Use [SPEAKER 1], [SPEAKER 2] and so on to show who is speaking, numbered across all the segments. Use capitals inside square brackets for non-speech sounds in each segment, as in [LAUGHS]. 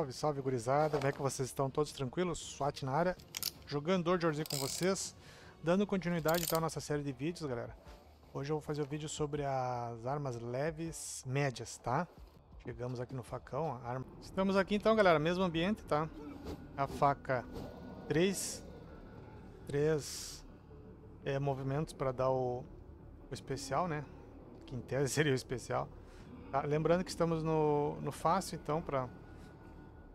[SPEAKER 1] Salve, salve, gurizada. Como é que vocês estão? Todos tranquilos? SWAT na área. Jogando George com vocês. Dando continuidade então à nossa série de vídeos, galera. Hoje eu vou fazer o um vídeo sobre as armas leves médias, tá? Chegamos aqui no facão. Arma... Estamos aqui então, galera. Mesmo ambiente, tá? A faca 3. 3 é, movimentos para dar o, o especial, né? Que em tese [LAUGHS] seria o especial. Tá? Lembrando que estamos no, no fácil, então, para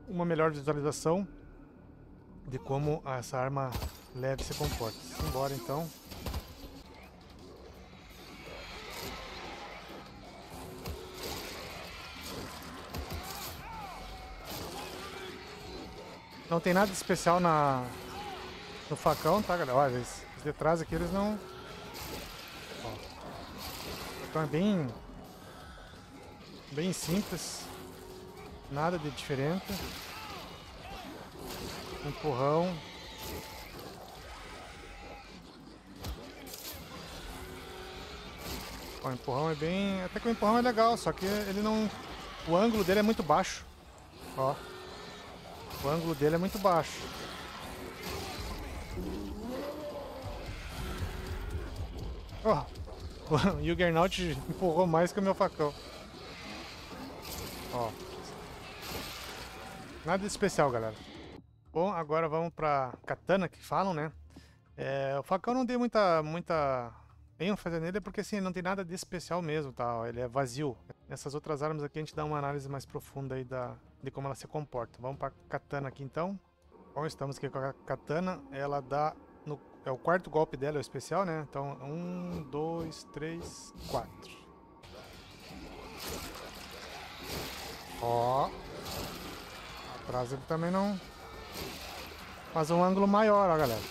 [SPEAKER 1] uma melhor visualização de como essa arma leve se comporta. Simbora, então. Não tem nada especial na, no facão, tá, galera? Olha, os, os de trás aqui, eles não... Ó. Então é bem Bem simples. Nada de diferente. Empurrão. o empurrão é bem... Até que o empurrão é legal, só que ele não... O ângulo dele é muito baixo. Ó. O ângulo dele é muito baixo. Ó. Oh. [LAUGHS] O Juggernaut empurrou mais que o meu facão. Ó. Nada de especial, galera. Bom, agora vamos pra katana que falam, né? É, o facão não dei muita, muita ênfase nele porque assim, não tem nada de especial mesmo, tá? Ele é vazio. Nessas outras armas aqui a gente dá uma análise mais profunda aí da, de como ela se comporta. Vamos pra katana aqui então. Bom, estamos aqui com a katana. Ela dá... No, é o quarto golpe dela, é o especial, né? Então, um, dois, três, quatro. Ó. Atrás ele também não... Faz um ângulo maior, ó, galera.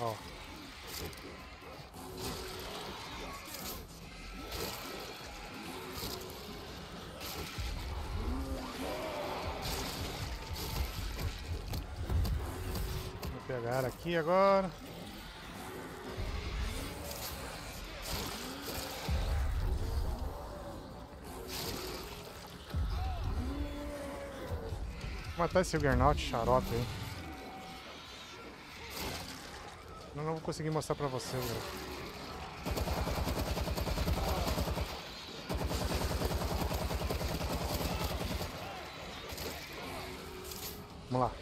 [SPEAKER 1] Ó. Vou pegar aqui agora. Matar esse Juggernaut xarope aí. Eu não vou conseguir mostrar pra você, velho. Vamos lá.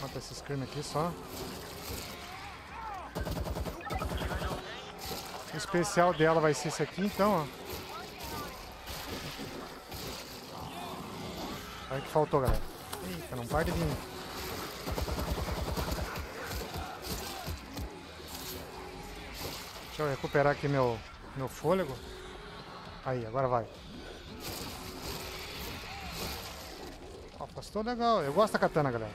[SPEAKER 1] Mata esse scream aqui só. Especial dela vai ser esse aqui, então, ó. Olha que faltou, galera. Eita, não para de vir. Deixa eu recuperar aqui meu, meu fôlego. Aí, agora vai. Ó, afastou legal. Eu gosto da katana, galera.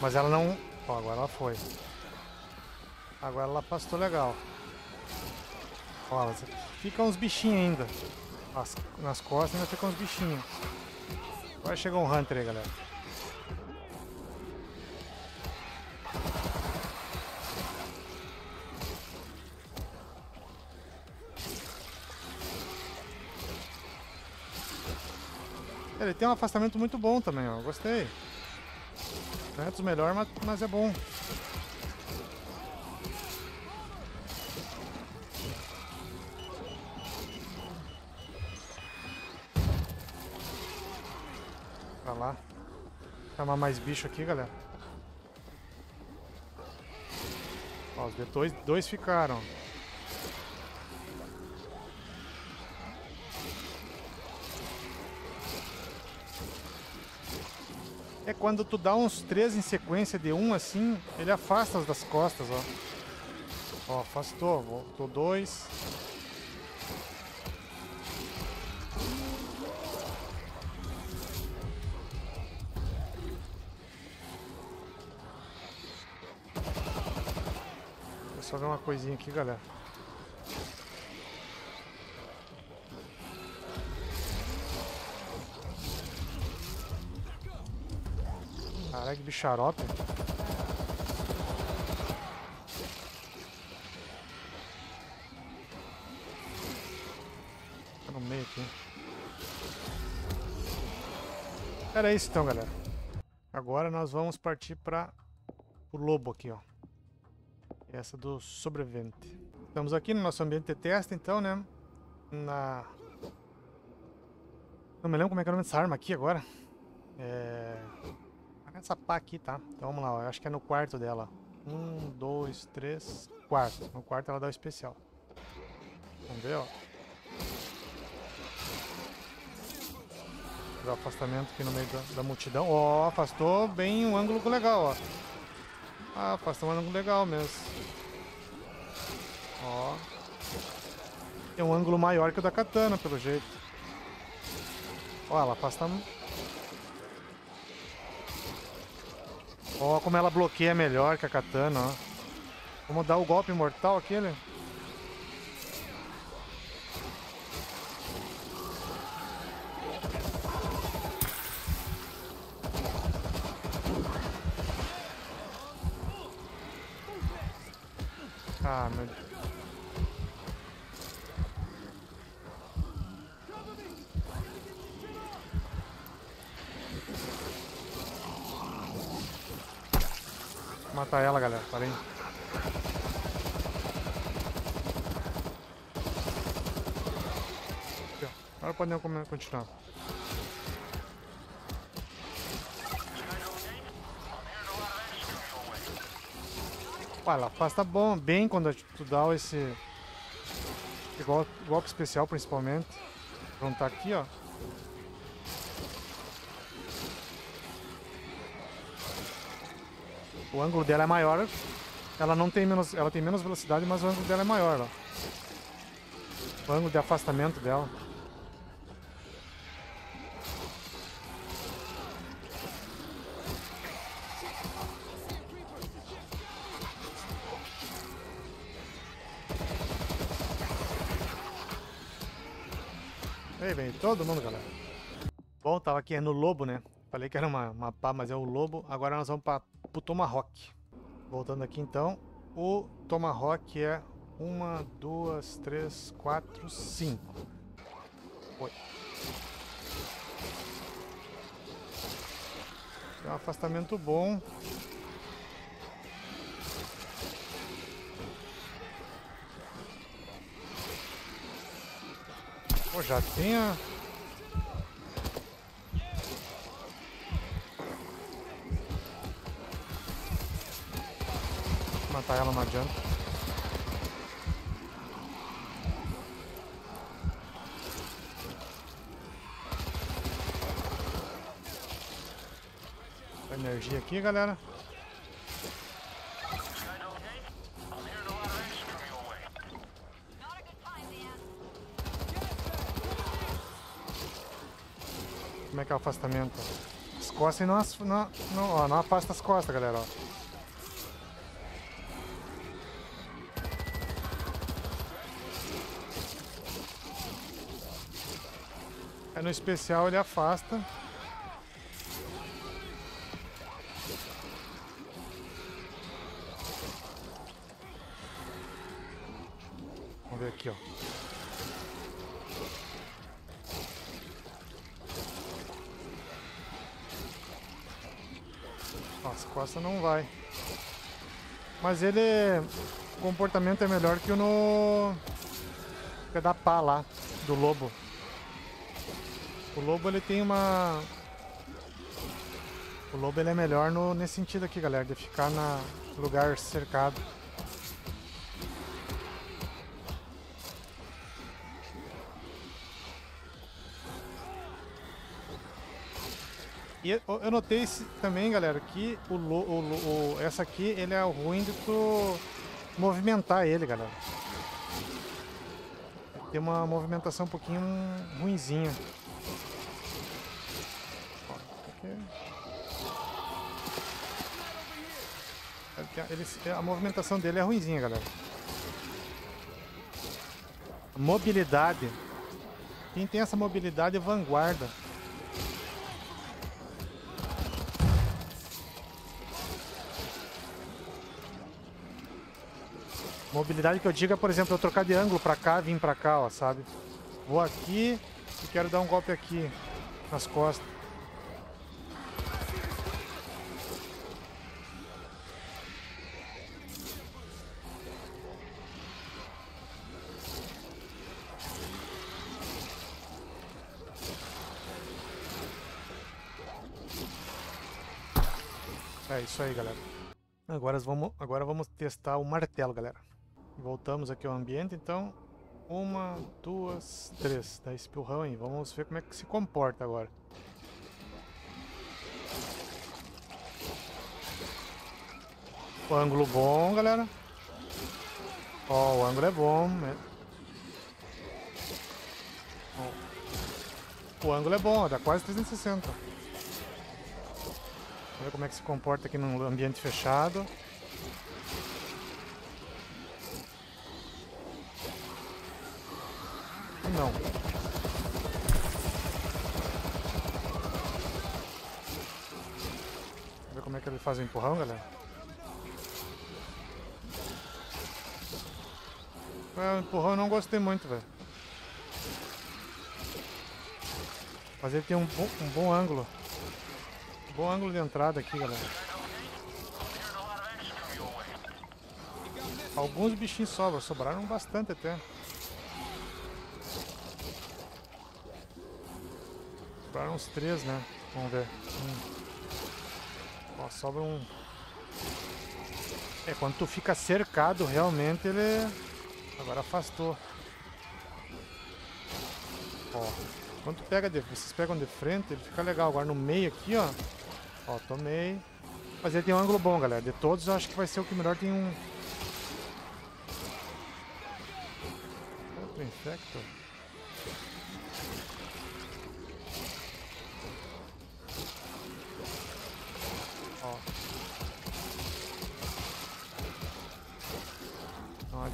[SPEAKER 1] Mas ela não... Ó, agora ela foi. Agora ela pastou legal. Ó, fica uns bichinhos ainda. As, nas costas ainda ficam uns bichinhos. Agora chegou um Hunter aí, galera. Ele tem um afastamento muito bom também, ó. Gostei. Não é dos melhores, mas, mas é bom. Pra lá. Chamar mais bicho aqui, galera. Ó, os dois, dois ficaram. É quando tu dá uns três em sequência de um assim, ele afasta as das costas, ó. Ó, afastou, voltou dois. coisinha aqui, galera. Caralho, que bicharope. Tá no meio aqui. Era isso então, galera. Agora nós vamos partir para o lobo aqui, ó. Essa do sobrevivente. Estamos aqui no nosso ambiente de teste, então, né? Na... Não me lembro como é que é o nome dessa arma aqui agora. É... Essa pá aqui, tá? Então vamos lá, ó. Eu acho que é no quarto dela. Um, dois, três, quarto. No quarto ela dá o especial. Vamos ver, ó. O afastamento aqui no meio da, da multidão. Ó, oh, afastou bem um ângulo legal, ó. Ah, afastou um ângulo legal mesmo. Ó. Tem um ângulo maior que o da katana, pelo jeito. Ó, ela afasta... Ó, como ela bloqueia melhor que a katana, ó. Vamos dar o golpe mortal aquele. Ah, meu Deus. Matar ela, galera. Parei. Agora podemos continuar. Pá, ela afasta bom, bem quando tu dá esse, golpe, especial principalmente. Vamos tá aqui, ó. O ângulo dela é maior. Ela não tem menos, ela tem menos velocidade, mas o ângulo dela é maior, ó. O ângulo de afastamento dela. Todo mundo, galera. Bom, tava aqui no lobo, né? Falei que era uma, uma pá, mas é o lobo. Agora nós vamos para o Tomahawk. Voltando aqui então. O Tomahawk é uma, duas, três, quatro, cinco. Foi. Tem um afastamento bom. Pô, já tem a... Matar ela não adianta. Energia aqui, galera. Afastamento? As costas e não, não, não, ó, não afasta as costas, galera. Ó. Aí no especial ele afasta. Vamos ver aqui, ó. As costas não vai. Mas ele... O comportamento é melhor que o no... Que é da pá lá, do lobo. O lobo ele tem uma... O lobo ele é melhor no, nesse sentido aqui, galera, de ficar no lugar cercado. E eu notei também, galera, que o, o, o, essa aqui, ele é ruim de tu movimentar ele, galera. Tem uma movimentação um pouquinho ruinzinha. Ele, a movimentação dele é ruinzinha, galera. Mobilidade. Quem tem essa mobilidade é vanguarda. Mobilidade que eu digo é, por exemplo, eu trocar de ângulo pra cá, vir pra cá, ó, sabe? Vou aqui e quero dar um golpe aqui nas costas. É isso aí, galera. Agora vamos, agora vamos testar o martelo, galera. Voltamos aqui ao ambiente, então. Uma, duas, três. Dá esse empurrão aí. Vamos ver como é que se comporta agora. O ângulo bom, galera. Ó, o ângulo é bom. Né? O ângulo é bom, dá quase 360. Vamos ver como é que se comporta aqui no ambiente fechado. Não. Vamos ver como é que ele faz o empurrão, galera. É, o empurrão eu não gostei muito, velho. Mas ele tem um bom, um bom ângulo. Um bom ângulo de entrada aqui, galera. Alguns bichinhos sobram, sobraram bastante até. Sobraram uns três, né? Vamos ver. Hum. Ó, sobra um... É, quando tu fica cercado, realmente ele... Agora afastou. Ó. Quando pega de... vocês pegam de frente, ele fica legal. Agora no meio aqui, ó. Ó, tomei. Mas ele tem um ângulo bom, galera. De todos, eu acho que vai ser o que melhor tem um... Outro Infector.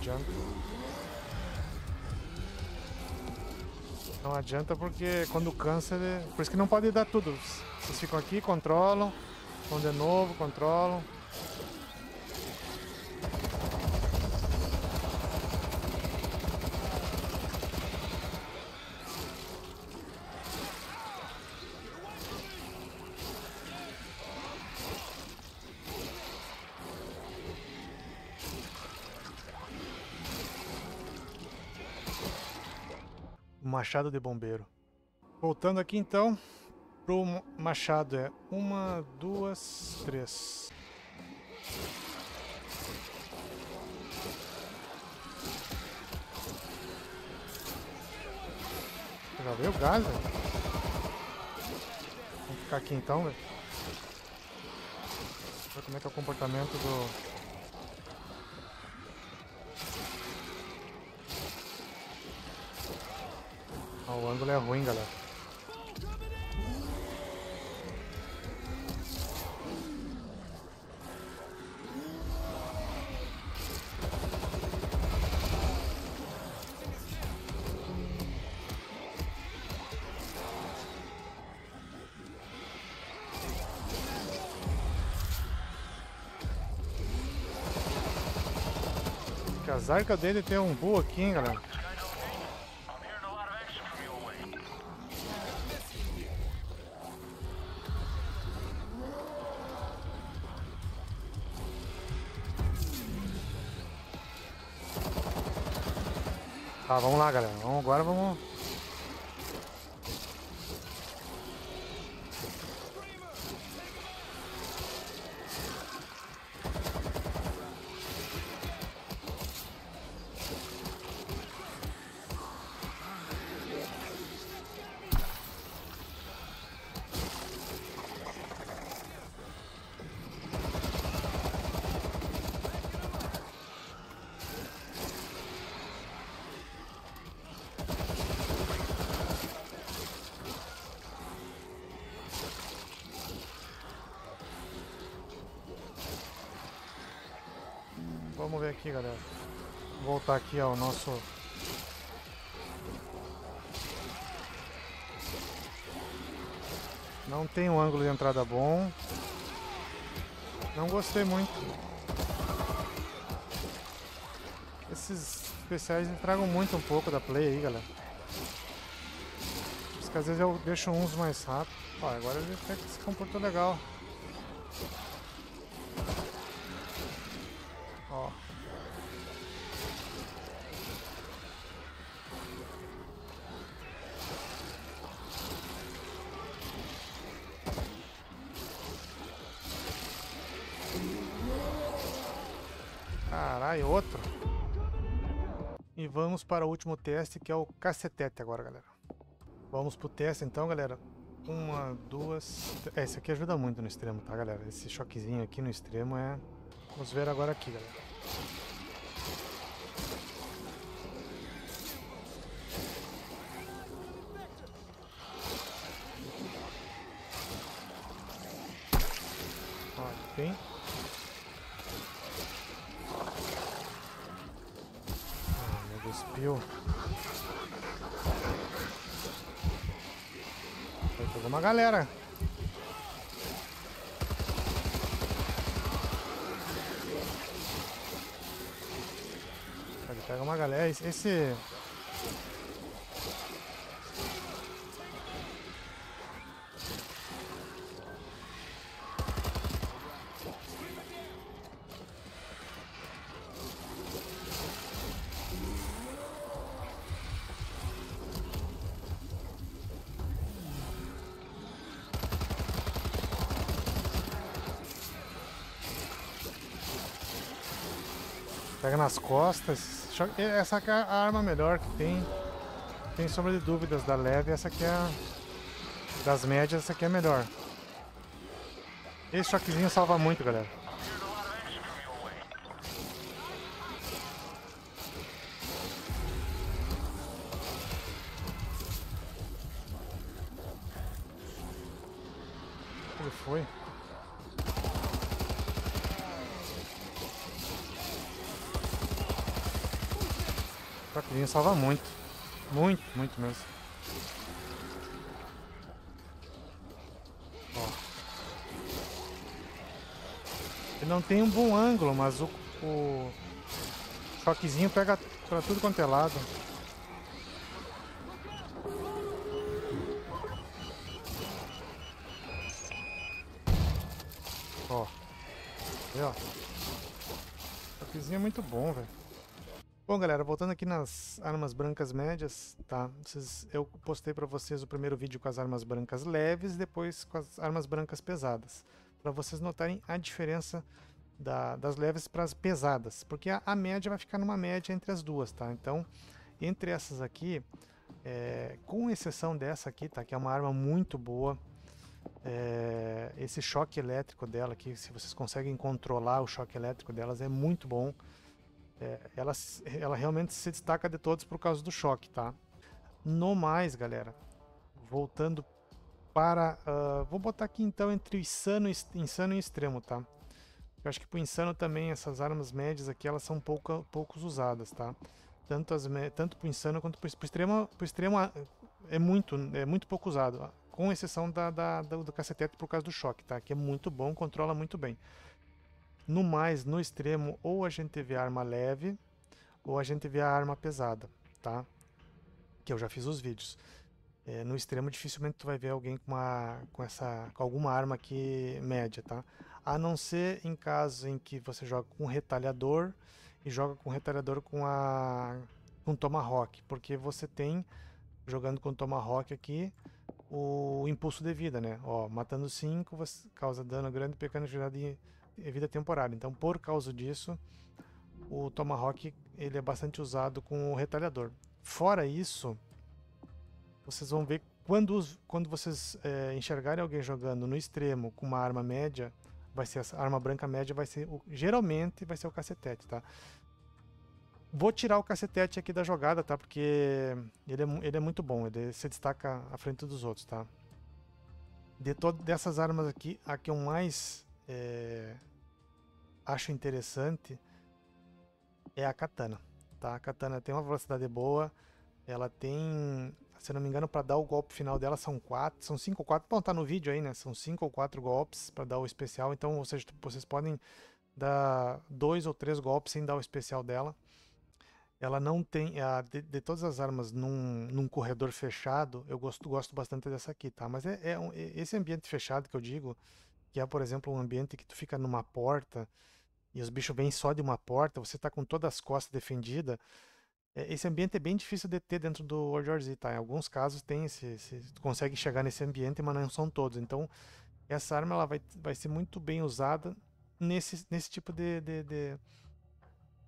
[SPEAKER 1] Adianta. Não adianta porque quando cansa ele... Por isso que não pode dar tudo. Vocês ficam aqui, controlam. Vão de novo, controlam. Machado de bombeiro. Voltando aqui então, pro machado é uma, duas, três. Já veio o gás, velho. Vamos ficar aqui então, velho. Ver como é que é o comportamento do... O ângulo é ruim, galera. Que azar que eu dei de ter um bull aqui, hein, galera. Tá, vamos lá, galera. Vamos, agora vamos... Vamos ver aqui, galera. Voltar aqui ao nosso... Não tem um ângulo de entrada bom. Não gostei muito. Esses especiais estragam muito um pouco da play aí, galera. que às vezes eu deixo uns mais rápido. Ó, agora ele até que se comportou legal. Vamos para o último teste, que é o cacetete agora, galera. Vamos pro teste então, galera. Uma, duas... É, esse aqui ajuda muito no extremo, tá, galera? Esse choquezinho aqui no extremo é... Vamos ver agora aqui, galera. Pegou uma galera. Ele pega uma galera. Esse. Pega nas costas. Essa é a arma melhor que tem. Tem sombra de dúvidas da leve. Essa aqui é a... Das médias, essa aqui é a melhor. Esse choquezinho salva muito, galera. Ele foi. Choquezinho salva muito. Muito, muito mesmo. Ó. Ele não tem um bom ângulo, mas o, o choquezinho pega pra tudo quanto é lado. Ó. Aí, ó. Choquezinho é muito bom, velho. Bom, galera, voltando aqui nas armas brancas médias, tá? Vocês, eu postei para vocês o primeiro vídeo com as armas brancas leves, depois com as armas brancas pesadas, para vocês notarem a diferença da, das leves para as pesadas, porque a, a, média vai ficar numa média entre as duas, tá? Então, entre essas aqui, é, com exceção dessa aqui, tá? Que é uma arma muito boa, é, esse choque elétrico dela aqui, se vocês conseguem controlar o choque elétrico delas, é muito bom é, ela, ela realmente se destaca de todos por causa do choque, tá? No mais, galera, voltando para... Uh, vou botar aqui então entre o insano, insano e extremo, tá? Eu acho que pro insano também essas armas médias aqui, elas são pouca, poucos usadas, tá? Tanto, as, tanto pro insano quanto pro, pro extremo, pro extremo ah, é muito, é muito pouco usado, com exceção da, da, do, do cacetete por causa do choque, tá? Que é muito bom, controla muito bem. No mais, no extremo, ou a gente vê a arma leve, ou a gente vê a arma pesada, tá? Que eu já fiz os vídeos. É, no extremo, dificilmente tu vai ver alguém com, uma, com, essa, com alguma arma aqui média, tá? A não ser em casos em que você joga com retalhador e joga com retalhador com a com Tomahawk, porque você tem, jogando com Tomahawk aqui, o impulso de vida, né? Ó, matando 5, você causa dano grande, quantidade de é vida temporária. Então, por causa disso, o Tomahawk ele é bastante usado com o retalhador. Fora isso, vocês vão ver quando, quando vocês é, enxergarem alguém jogando no extremo com uma arma média, vai ser essa arma branca média, vai ser o, geralmente vai ser o cacetete, tá? Vou tirar o cacetete aqui da jogada, tá? Porque ele é, ele é muito bom, ele se destaca à frente dos outros, tá? De todas dessas armas aqui, a que eu mais é, acho interessante é a katana. Tá? A katana tem uma velocidade boa, ela tem, se não me engano, para dar o golpe final dela são quatro, são cinco ou quatro, bom, tá no vídeo aí, né? São cinco ou quatro golpes para dar o especial, então ou seja, vocês podem dar dois ou três golpes sem dar o especial dela. ela não tem. A, de, de, todas as armas num, num corredor fechado, eu gosto, gosto bastante dessa aqui, tá? Mas é, é, esse ambiente fechado que eu digo, que é, por exemplo, um ambiente que tu fica numa porta e os bichos vêm só de uma porta, você tá com todas as costas defendidas. É, esse ambiente é bem difícil de ter dentro do World War Z, tá? Em alguns casos tem esse, esse, tu consegue chegar nesse ambiente, mas não são todos. Então, essa arma ela vai, vai ser muito bem usada nesse, nesse tipo de, de, de,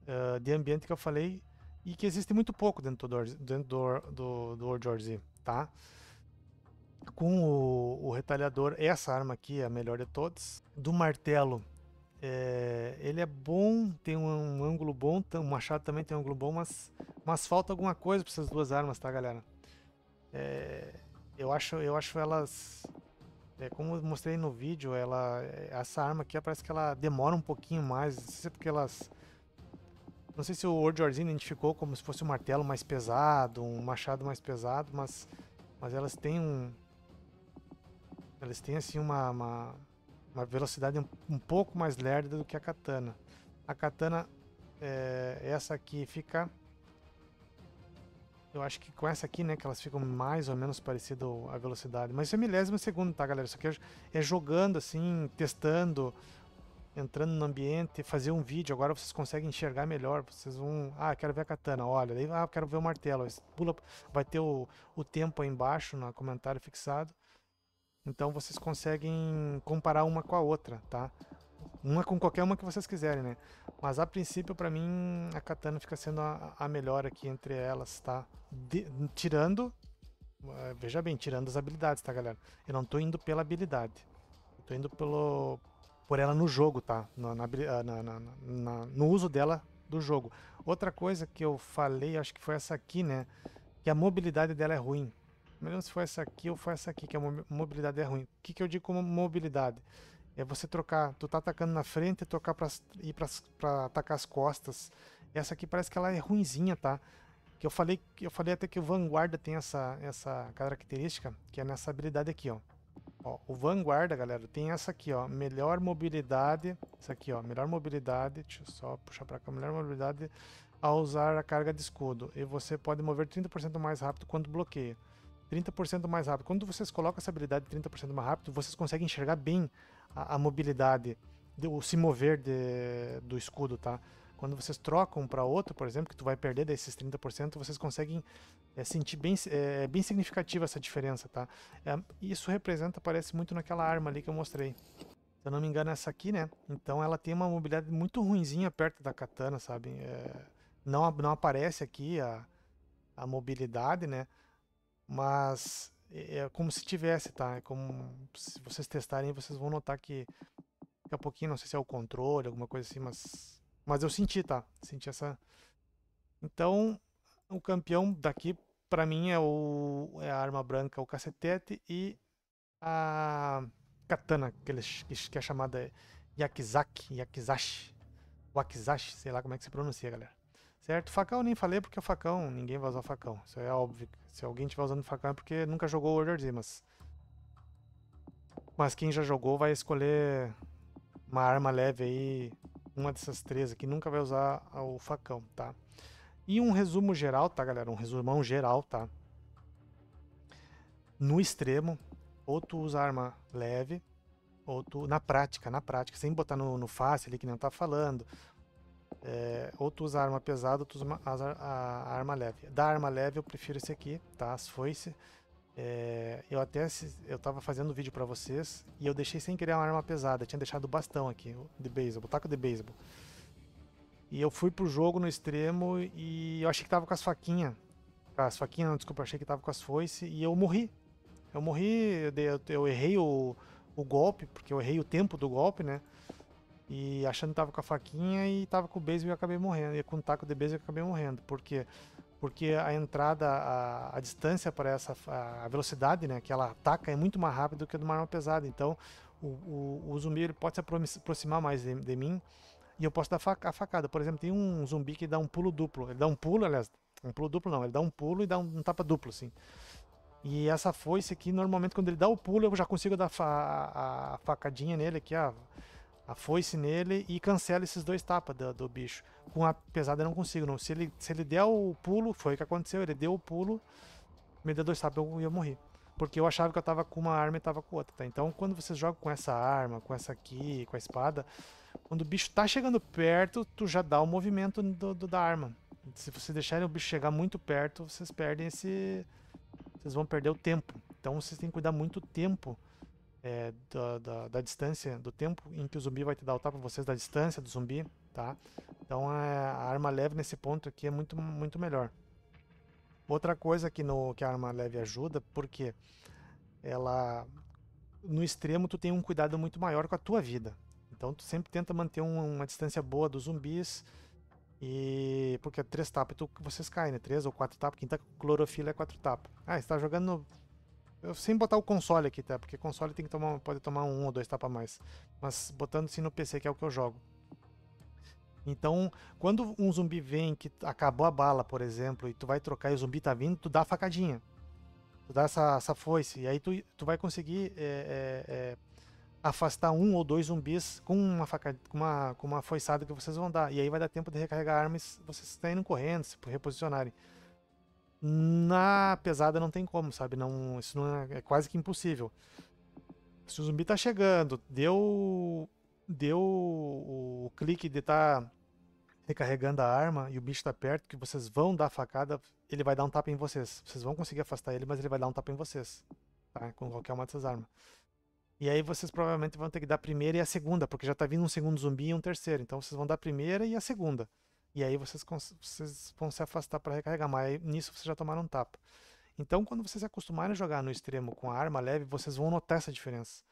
[SPEAKER 1] uh, de ambiente que eu falei e que existe muito pouco dentro do, dentro do, do, do World War Z, tá? Com o, o retalhador, essa arma aqui é a melhor de todas. Do martelo, é, ele é bom, tem um, um, ângulo bom, o machado também tem um ângulo bom, mas, mas falta alguma coisa para essas duas armas, tá, galera? É, eu acho, eu acho elas, é, como eu mostrei no vídeo, ela, essa arma aqui parece que ela demora um pouquinho mais, não sei se é porque elas não sei se o World War identificou como se fosse um martelo mais pesado, um machado mais pesado, mas, mas elas têm um. Elas têm assim uma, uma, uma velocidade um, um, pouco mais lerda do que a katana. A katana, é, essa aqui fica. Eu acho que com essa aqui, né, que elas ficam mais ou menos parecidas a velocidade. Mas isso é milésimo segundo, tá, galera? Isso aqui é, é jogando assim, testando entrando no ambiente, fazer um vídeo, agora vocês conseguem enxergar melhor, vocês vão, ah, quero ver a katana, olha, ah, quero ver o martelo, pula, vai ter o, o tempo aí embaixo no comentário fixado, então vocês conseguem comparar uma com a outra, tá? Uma com qualquer uma que vocês quiserem, né? Mas a princípio, para mim, a katana fica sendo a, a melhor aqui entre elas, tá? De, tirando, uh, veja bem, tirando as habilidades, tá, galera? Eu não tô indo pela habilidade, eu tô indo pelo, por ela no jogo, tá? Na, ah, na, na, na, no uso dela do jogo. Outra coisa que eu falei, acho que foi essa aqui, né? Que a mobilidade dela é ruim. Não lembro se foi essa aqui ou foi essa aqui, que a mobilidade é ruim. O que, que eu digo como mobilidade? É você trocar, tu tá atacando na frente e trocar pra ir pra, pra atacar as costas. Essa aqui parece que ela é ruinzinha, tá? Que eu falei, eu falei até que o Vanguarda tem essa, essa característica, que é nessa habilidade aqui, ó. Ó, o Vanguarda, galera, tem essa aqui, ó, melhor mobilidade, essa aqui, ó, melhor mobilidade, deixa eu só puxar para cá, melhor mobilidade ao usar a carga de escudo. E você pode mover 30% mais rápido quando bloqueia. 30% mais rápido. Quando vocês colocam essa habilidade 30% mais rápido, vocês conseguem enxergar bem a, a mobilidade, de, o se mover de, do escudo, tá? Quando vocês trocam para outro, por exemplo, que tu vai perder desses 30%, vocês conseguem é, sentir bem, é, bem significativa essa diferença, tá? É, isso representa, parece muito naquela arma ali que eu mostrei. Se eu não me engano, essa aqui, né? Então ela tem uma mobilidade muito ruinzinha perto da katana, sabe? É, não, não aparece aqui a, a mobilidade, né? Mas é, é como se tivesse, tá? É como se vocês testarem, vocês vão notar que daqui a pouquinho, não sei se é o controle, alguma coisa assim, mas mas eu senti, tá? Senti essa. Então, o campeão daqui, para mim, é, o, é a arma branca, o cacetete e a katana, que, eles, que é chamada Yakizaki, Yakizashi, Wakizashi, sei lá como é que se pronuncia, galera. Certo? Facão eu nem falei porque o facão, ninguém vai usar facão. Isso é óbvio. Se alguém estiver usando facão é porque nunca jogou Order Z, mas. Mas quem já jogou vai escolher uma arma leve aí uma dessas três aqui nunca vai usar o facão, tá? E um resumo geral, tá, galera? Um resumão geral, tá? No extremo, ou tu usa arma leve, ou tu, na prática, na prática, sem botar no, no fácil ali que nem tá falando, é, ou tu usa arma pesada, ou tu usa a, arma leve. Da arma leve eu prefiro esse aqui, tá? As foice. É, eu até eu tava fazendo vídeo para vocês e eu deixei sem querer uma arma pesada, tinha deixado o bastão aqui, de beisebol, taco de beisebol. E eu fui pro jogo no extremo e eu achei que tava com as faquinhas. As faquinhas, não, desculpa, achei que tava com as foices e eu morri. Eu morri, eu, eu errei o, o golpe, porque eu errei o tempo do golpe, né? E achando que tava com a faquinha e tava com o beisebol e acabei morrendo. E com o taco de beisebol acabei morrendo. Por quê? porque a entrada, a, a distância para essa, a velocidade, né, que ela ataca é muito mais rápido do que de uma arma pesada. Então, o, o, o zumbi ele pode se aproximar mais de, de, mim e eu posso dar a facada. Por exemplo, tem um zumbi que dá um pulo duplo. Ele dá um pulo, aliás, um pulo duplo não, ele dá um pulo e dá um, um tapa duplo, assim. E essa foice aqui, normalmente, quando ele dá o pulo, eu já consigo dar a, a facadinha nele aqui, ó. A foice nele e cancela esses dois tapas do, do bicho. Com a pesada eu não consigo, não. Se ele, se ele der o pulo, foi o que aconteceu, ele deu o pulo, me deu dois tapas, eu ia morrer. Porque eu achava que eu tava com uma arma e tava com outra, tá? Então quando vocês jogam com essa arma, com essa aqui, com a espada, quando o bicho tá chegando perto, tu já dá o movimento do, do da arma. Se você deixarem o bicho chegar muito perto, vocês perdem esse... Vocês vão perder o tempo. Então vocês têm que cuidar muito tempo é, da, da, da, distância, do tempo em que o zumbi vai te dar o tapa vocês, da distância do zumbi, tá? Então a, a arma leve nesse ponto aqui é muito, muito melhor. Outra coisa que, no, que a arma leve ajuda, porque ela no extremo tu tem um cuidado muito maior com a tua vida. Então tu sempre tenta manter um, uma distância boa dos zumbis e porque três tapas tu, vocês caem, né? Três ou quatro tapas, quinta clorofila é quatro tapas. Ah, está jogando sem botar o console aqui, tá? Porque console tem que tomar, pode tomar um ou dois tapas a mais. Mas botando sim no PC, que é o que eu jogo. Então, quando um zumbi vem que acabou a bala, por exemplo, e tu vai trocar e o zumbi tá vindo, tu dá a facadinha. Tu dá essa, essa foice. E aí tu, tu vai conseguir é, é, é, afastar um ou dois zumbis com uma, faca, com, uma, com uma foiçada que vocês vão dar. E aí vai dar tempo de recarregar armas vocês estão indo correndo, se reposicionarem. Na pesada não tem como, sabe? Não, isso não é, é quase que impossível. Se o zumbi tá chegando, deu deu o, clique de tá recarregando a arma e o bicho tá perto, que vocês vão dar facada, ele vai dar um tapa em vocês. Vocês vão conseguir afastar ele, mas ele vai dar um tapa em vocês, tá? Com qualquer uma dessas armas. E aí vocês provavelmente vão ter que dar a primeira e a segunda, porque já tá vindo um segundo zumbi e um terceiro. Então vocês vão dar a primeira e a segunda. E aí vocês, vocês vão se afastar para recarregar, mas nisso vocês já tomaram um tapa. Então, quando vocês se acostumarem a jogar no extremo com a arma leve, vocês vão notar essa diferença.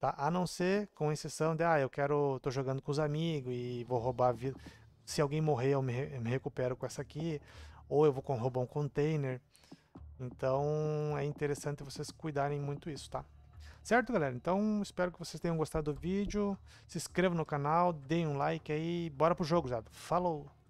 [SPEAKER 1] Tá? A não ser com exceção de, ah, eu quero, tô jogando com os amigos e vou roubar a vida. Se alguém morrer, eu me, me recupero com essa aqui. Ou eu vou roubar um container. Então, é interessante vocês cuidarem muito isso, tá? Certo, galera? Então, espero que vocês tenham gostado do vídeo. Se inscrevam no canal, deem um like aí. Bora pro jogo, já. Falou!